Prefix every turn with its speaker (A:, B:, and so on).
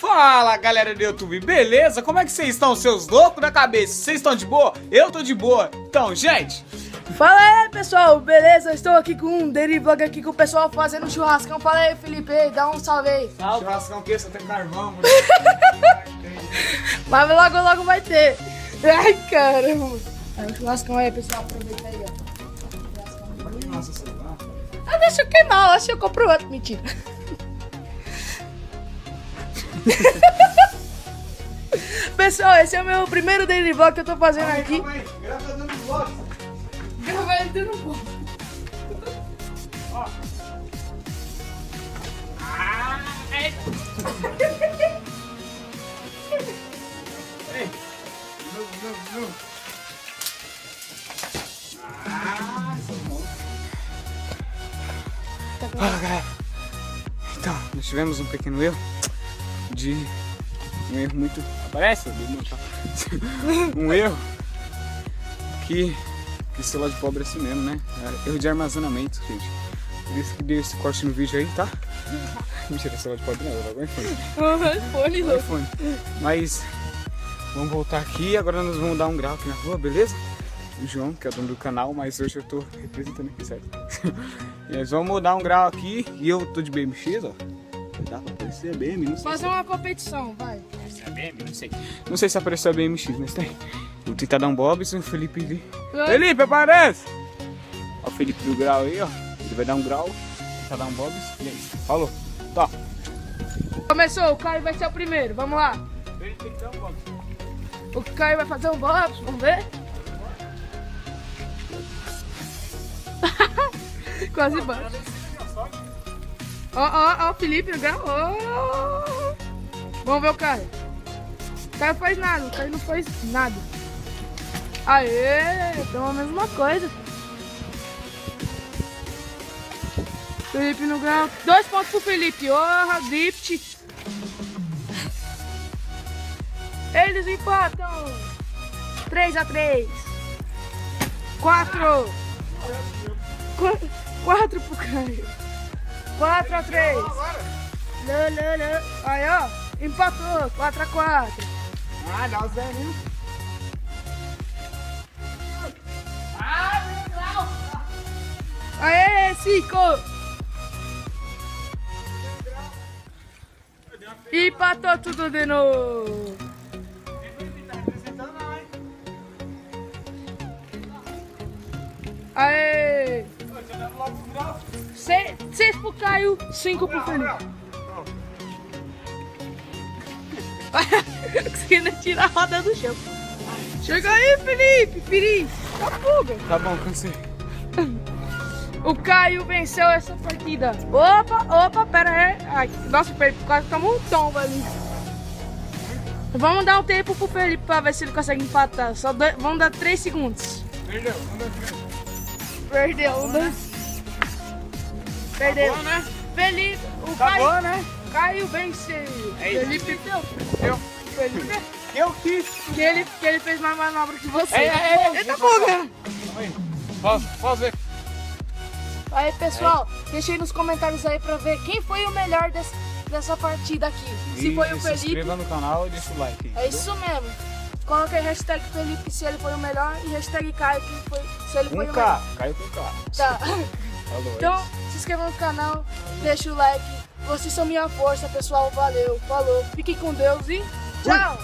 A: Fala galera do YouTube, beleza? Como é que vocês estão, seus loucos da cabeça? Vocês estão de boa? Eu tô de boa. Então, gente,
B: Fala aí, pessoal, beleza? Estou aqui com um daily vlog aqui com o pessoal fazendo um churrascão. Fala aí, Felipe, dá um salve aí.
A: churrascão que só tem carvão, mano.
B: Mas logo, logo vai ter. Ai, caramba. Aí, o churrascão aí, pessoal, aproveita aí, ó.
A: Nossa, celular.
B: Ah, deixa eu queimar, acho que eu compro outro, mentira. Pessoal, esse é o meu primeiro daily vlog que eu tô fazendo aqui.
A: Calma aí, grava dando vlog.
B: Vai dando bom.
A: Ei, não, não, não. Ah, seu irmão. Fala galera. Então, nós tivemos um pequeno erro de. Um erro muito. Aparece? Um erro que. Que celular de pobre é assim mesmo, né? É Erro de armazenamento, gente. Por isso que deu esse corte no vídeo aí, tá? Mentira, celular de pobre não, eu vou iPhone.
B: Fone, louco.
A: iPhone. Mas vamos voltar aqui. Agora nós vamos dar um grau aqui na rua, beleza? O João, que é o dono do canal, mas hoje eu tô representando aqui, certo? e nós vamos dar um grau aqui. E eu tô de BMX, ó. Dá pra aparecer a BM? Não sei.
B: Fazer uma competição, vai.
A: se é BM, não sei. Não sei se apareceu a BMX, mas tem. Vou tentar dar um Bobs e o Felipe ali. Felipe, aparece! Ó, o Felipe do grau aí, ó. Ele vai dar um grau, tentar dar um Bobs. E é isso. Falou. Tá.
B: Começou, o Caio vai ser o primeiro, vamos lá.
A: Ele tem que dar um Bobs.
B: O Caio vai fazer um bobs, vamos ver? Quase bate. Ó, ó, ó, o Felipe. Ó. Vamos ver o Caio. O Caio faz nada, o Caio não faz nada. Aê, então a mesma coisa. Felipe no grau. Dois pontos pro Felipe. Orra, drift. Eles empatam. 3 a 3 4 4 pro Caio. 4 a 3 Lã, lã, lã. Aí, ó. Empatou. 4 a 4
A: Ah, dá o zero.
B: Aê, 5 Empatou tudo de novo. Aê! 6 pro Caio, 5 pro Felipe. Conseguindo tirar a roda do chão. Chega aí, Felipe! Felipe! Tá fuga!
A: Tá bom, cansei.
B: O Caio venceu essa partida. Opa, opa, pera aí. Ai, nossa, o Felipe quase tomou um tombo ali. Vamos dar um tempo pro Felipe pra ver se ele consegue empatar. Só dois- vamos dar 3 segundos.
A: Perdeu, não deu
B: Perdeu, um, dois. Perdeu.
A: Acabou, né?
B: Felipe, o
A: Acabou,
B: Caio,
A: né?
B: Caio venceu.
A: É isso.
B: Felipe deu.
A: Eu,
B: Felipe,
A: eu quis.
B: que ele, que ele fez mais manobra que você.
A: Ei, ei, ei,
B: Eita,
A: ei,
B: fuga.
A: Calma aí. Posso, posso ver?
B: Aí, pessoal, deixa aí nos comentários aí pra ver quem foi o melhor des- dessa partida aqui. Se
A: E
B: foi o
A: Se
B: Felipe,
A: inscreva no canal e deixa o like. aí,
B: é isso mesmo. Coloca aí hashtag Felipe se ele foi o melhor e hashtag Caio se ele foi
A: Um
B: o melhor.
A: K, caiu com K.
B: Tá. Então, se inscreva no canal, deixa o like. Vocês são minha força, pessoal. Valeu, falou. Fiquem com Deus e tchau!